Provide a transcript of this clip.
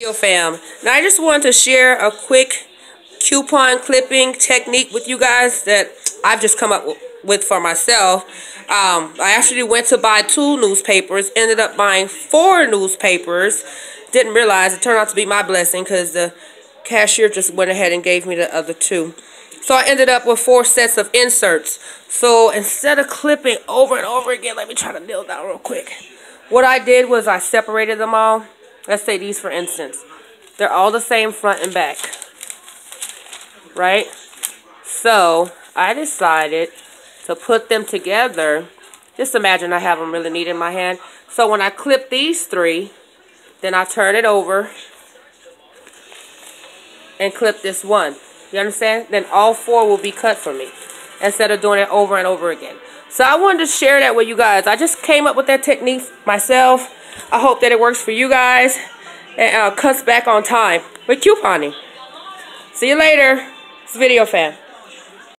Yo fam, now I just wanted to share a quick coupon clipping technique with you guys that I've just come up with for myself. Um, I actually went to buy two newspapers, ended up buying four newspapers. Didn't realize it turned out to be my blessing because the cashier just went ahead and gave me the other two. So I ended up with four sets of inserts. So instead of clipping over and over again, let me try to nail down real quick. What I did was I separated them all Let's say these for instance. They're all the same front and back. Right? So, I decided to put them together. Just imagine I have them really neat in my hand. So when I clip these three, then I turn it over and clip this one. You understand? Then all four will be cut for me instead of doing it over and over again. So I wanted to share that with you guys. I just came up with that technique myself. I hope that it works for you guys and uh, cuts back on time with couponing. See you later. It's Video Fan.